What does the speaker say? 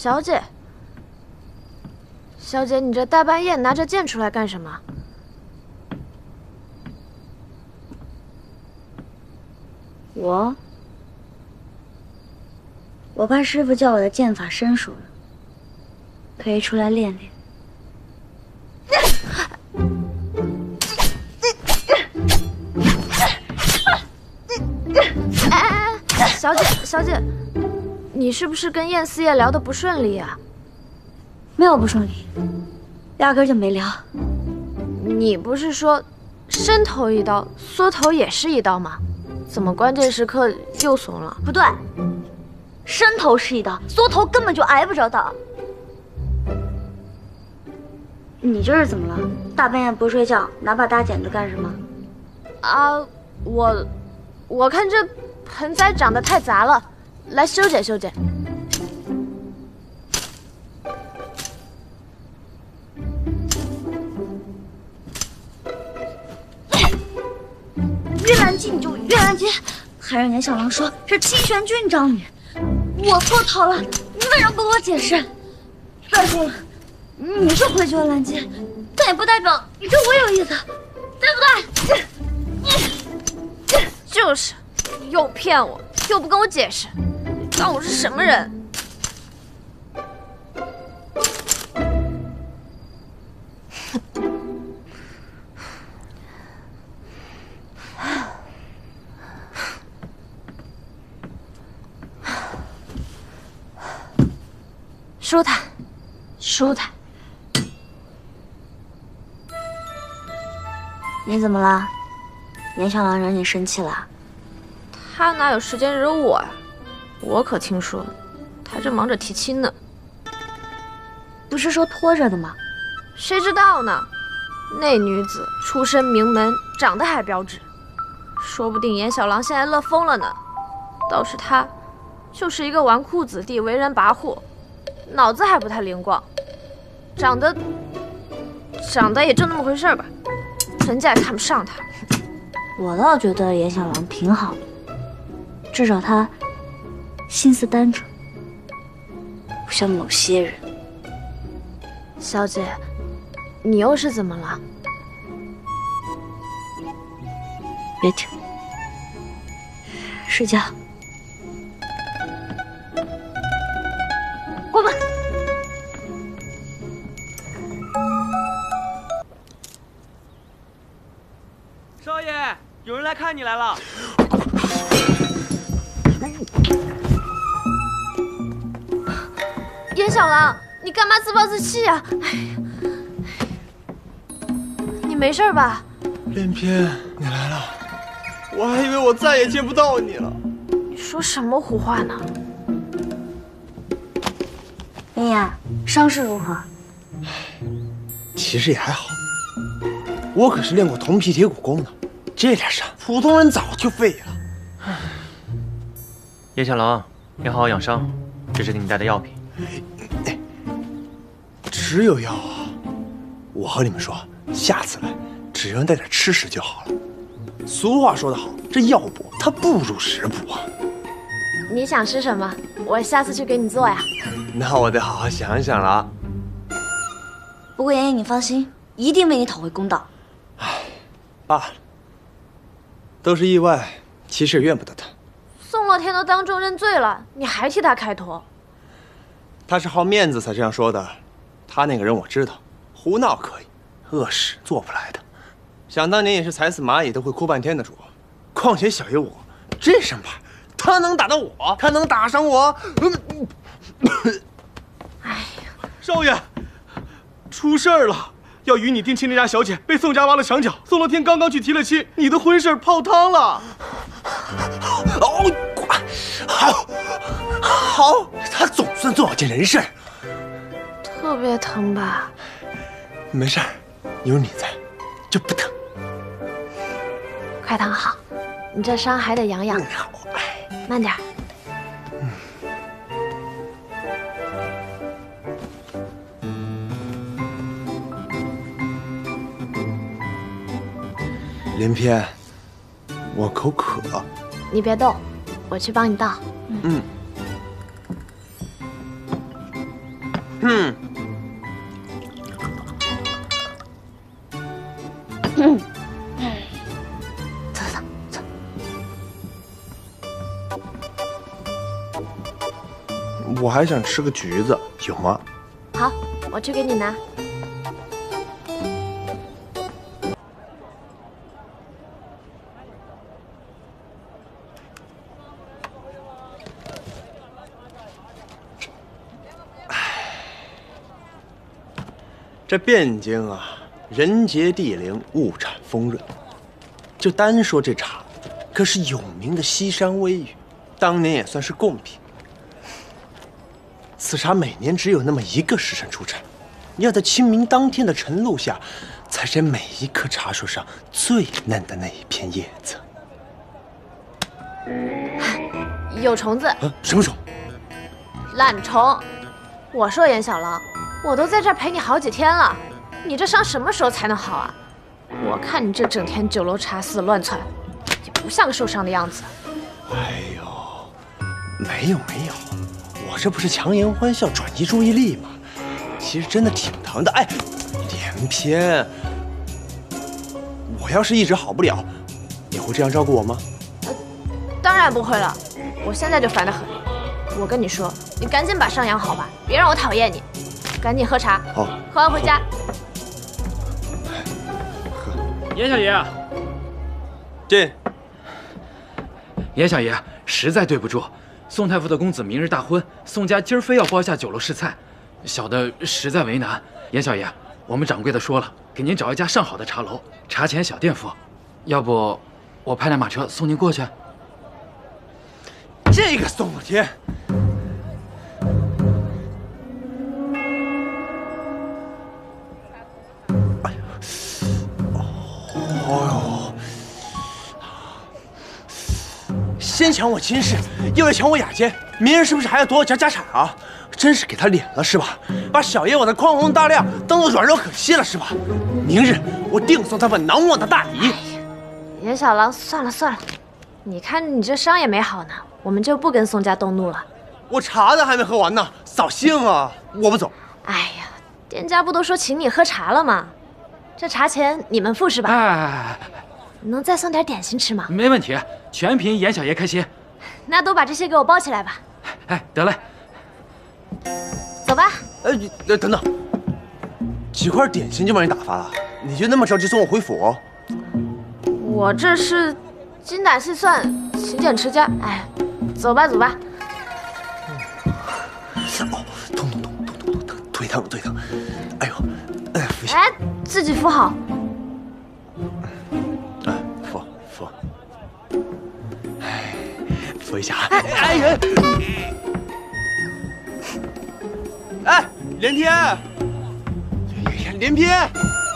小姐，小姐，你这大半夜拿着剑出来干什么？我，我怕师傅叫我的剑法生疏了，可以出来练练。哎哎哎，小姐，小姐，你是不是跟燕四爷聊得不顺利啊？没有不顺利，压根就没聊。你不是说伸头一刀，缩头也是一刀吗？怎么关键时刻又怂了？不对，伸头是一刀，缩头根本就挨不着刀。你这是怎么了？大半夜不睡觉，拿把大剪子干什么？啊，我，我看这盆栽长得太杂了，来修剪修剪。越难接你就越难接，还让严小狼说是七玄君找你，我缩头了，你为什么不给我解释？再说了，你是回绝了兰姬，但也不代表你对我有意思，对不对？你就是，又骗我，又不跟我解释，当我是什么人？舒坦，舒坦。你怎么了？严小狼惹你生气了？他哪有时间惹我啊？我可听说他正忙着提亲呢。不是说拖着的吗？谁知道呢？那女子出身名门，长得还标致，说不定严小狼现在乐疯了呢。倒是他，就是一个纨绔子弟，为人跋扈，脑子还不太灵光，长得长得也就那么回事吧。人家也看不上他。我倒觉得严小狼挺好的，至少他心思单纯，不像某些人。小姐，你又是怎么了？别听，睡觉。关门。少爷，有人来看你来了。严小狼，你干嘛自暴自弃啊、哎呀，你没事吧？林翩，你来了，我还以为我再也见不到你了。你说什么胡话呢？林岩，伤势如何？其实也还好，我可是练过铜皮铁骨功的，这点伤普通人早就废了。叶小狼，你好好养伤，这是给你带的药品。只有药啊！我和你们说，下次来只用带点吃食就好了。俗话说得好，这药补它不如食补啊。你想吃什么？我下次去给你做呀。那我得好好想想了。不过妍妍，你放心，一定为你讨回公道。罢了，都是意外，其实也怨不得他。宋乐天都当众认罪了，你还替他开脱？他是好面子才这样说的。他那个人我知道，胡闹可以，恶事做不来的。想当年也是踩死蚂蚁都会哭半天的主，况且小爷我这身板，他能打到我，他能打伤我？哎呀，少爷，出事儿了！要与你定亲那家小姐被宋家挖了墙角，宋乐天刚刚去提了亲，你的婚事泡汤了。哦，好，好，他总算做好件人事。特别疼吧？没事儿，有你在，就不疼。快躺好，你这伤还得养养。好，慢点儿。连篇，我口渴。你别动，我去帮你倒。嗯。嗯，我还想吃个橘子，有吗？好，我去给你拿。这汴京啊，人杰地灵，物产丰润。就单说这茶，可是有名的西山微雨，当年也算是贡品。此茶每年只有那么一个时辰出产，要在清明当天的晨露下，采摘每一棵茶树上最嫩的那一片叶子。有虫子，啊，什么虫？懒虫。我说严小狼，我都在这儿陪你好几天了，你这伤什么时候才能好啊？我看你这整天酒楼茶肆乱窜，也不像个受伤的样子。哎呦，没有没有，我这不是强颜欢笑，转移注意力吗？其实真的挺疼的。哎，连篇，我要是一直好不了，你会这样照顾我吗？当然不会了，我现在就烦得很。我跟你说，你赶紧把伤养好吧，别让我讨厌你。赶紧喝茶，好，喝完回家。喝严小爷，进。严小爷，实在对不住，宋太傅的公子明日大婚，宋家今儿非要包下酒楼试菜，小的实在为难。严小爷，我们掌柜的说了，给您找一家上好的茶楼，茶钱小店付。要不，我派辆马车送您过去。这个宋老天，抢我亲事，又要抢我雅间，明日是不是还要夺我家家产啊？真是给他脸了是吧？把小爷我的宽宏大量当做软弱可惜了是吧？明日我定送他份难忘的大礼。严小狼，算了算了，你看你这伤也没好呢，我们就不跟宋家动怒了。我茶都还没喝完呢，扫兴啊！我不走。哎呀，店家不都说请你喝茶了吗？这茶钱你们付是吧？哎，能再送点点心吃吗？没问题，全凭严小爷开心。那都把这些给我包起来吧。哎，得嘞。走吧。哎，你等等，几块点心就把你打发了？你就那么着急送我回府？我这是精打细算，勤俭持家。哎，走吧走吧。哦，痛痛痛痛痛痛疼，腿疼腿疼。哎呦，哎，扶一下。哎，自己扶好。扶一下。哎哎人。哎，连天，连天。